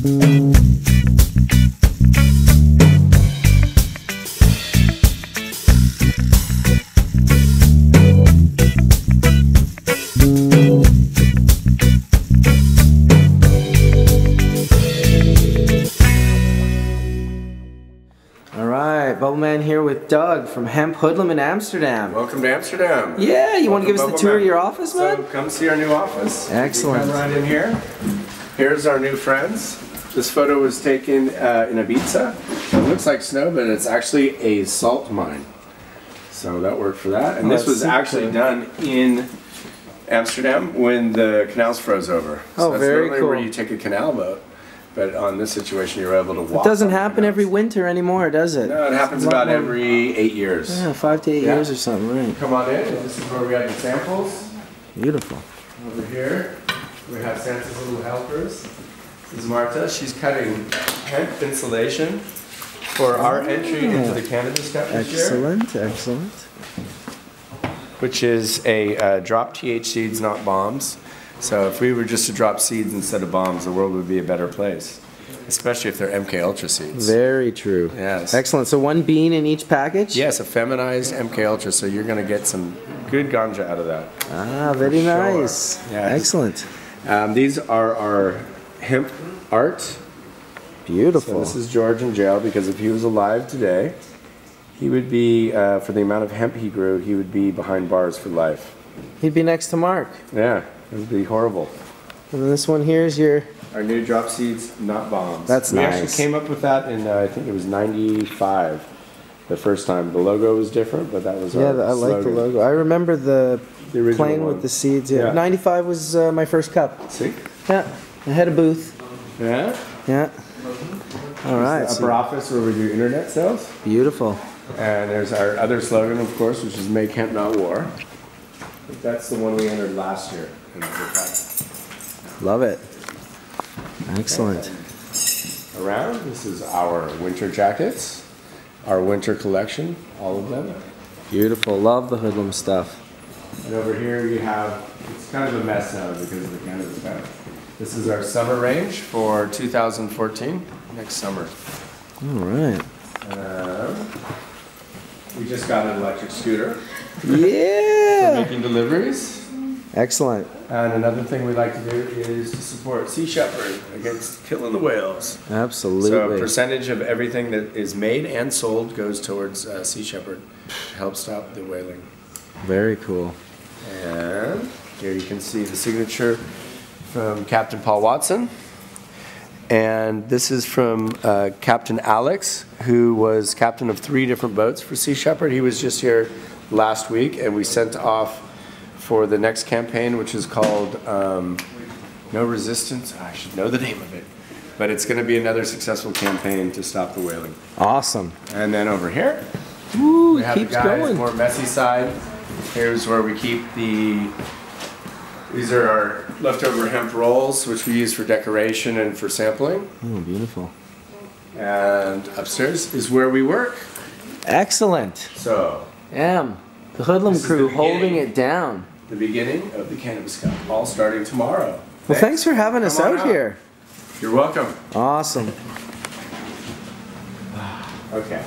All right, Bubbleman here with Doug from Hemp Hoodlamb in Amsterdam. Welcome to Amsterdam. Yeah, you want to give us the tour of your office, man? So come see our new office. Excellent. You Come right in here. Here's our new friends. This photo was taken uh, in Ibiza. It looks like snow, but it's actually a salt mine. So that worked for that. And Oh, this was actually cool. done in Amsterdam when the canals froze over. Oh, so that's very normally where you take a canal boat. But on this situation, you're able to walk. It doesn't happen every winter anymore, does it? No, it happens It's a lot about more- every eight years. Yeah, five to eight Yeah. years or something, right? Come on in. and This is where we have the samples. Beautiful. Over here, we have Santa's little helpers. This is Marta. She's cutting hemp insulation for our entry into the Cannabis Cup this year, Excellent, excellent. which is a uh, drop TH seeds, not bombs. So if we were just to drop seeds instead of bombs, the world would be a better place, especially if they're MK Ultra seeds. Very true. Yes. Excellent. So one bean in each package? Yes, a feminized MK Ultra, so you're going to get some good ganja out of that. Ah, very sure. nice. Yes. Excellent. Um, these are our hemp art. So Beautiful. this is George in jail because if he was alive today, he would be, uh, for the amount of hemp he grew, he would be behind bars for life. He'd be next to Mark. Yeah, it would be horrible. And then this one here is your. Our new drop seeds, not bombs. That's we nice. We actually came up with that in, uh, I think it was 95, the first time. The logo was different, but that was Yeah, I like the logo. I remember the, The playing one. with the seeds. Yeah. Yeah. 95 was uh, my first cup. See? Yeah. I had a booth. Yeah. Yeah. All right. The so upper office where we do internet sales. beautiful. And there's our other slogan, of course, which is "Make Hemp Not War." That's the one we entered last year. in. Love it. Excellent. around. This is our winter jackets, our winter collection, all of them. Beautiful. Love the Hoodlamb stuff. And over here you have, it's kind of a mess now because of the cannabis ban. This is our summer range for 2014, next summer. All right. Um, we just got an electric scooter Yeah. for making deliveries. Excellent. And another thing we like to do is to support Sea Shepherd against killing the whales. Absolutely. So a percentage of everything that is made and sold goes towards uh, Sea Shepherd to help stop the whaling. Very cool. And here you can see the signature from Captain Paul Watson. And this is from uh, Captain Alex, who was captain of three different boats for Sea Shepherd. He was just here last week, and we sent off for the next campaign, which is called um, No Resistance. I should know the name of it. But it's going to be another successful campaign to stop the whaling. Awesome. And then over here, Ooh, we have keeps the guys, going. more messy side. Here's where we keep the. These are our leftover hemp rolls, which we use for decoration and for sampling. Oh, beautiful. And upstairs is where we work. Excellent. So, Am the Hoodlamb crew the holding it down. the beginning of the Cannabis Cup, all starting tomorrow. Well, thanks for having us Come on out here. You're welcome. Awesome. Okay.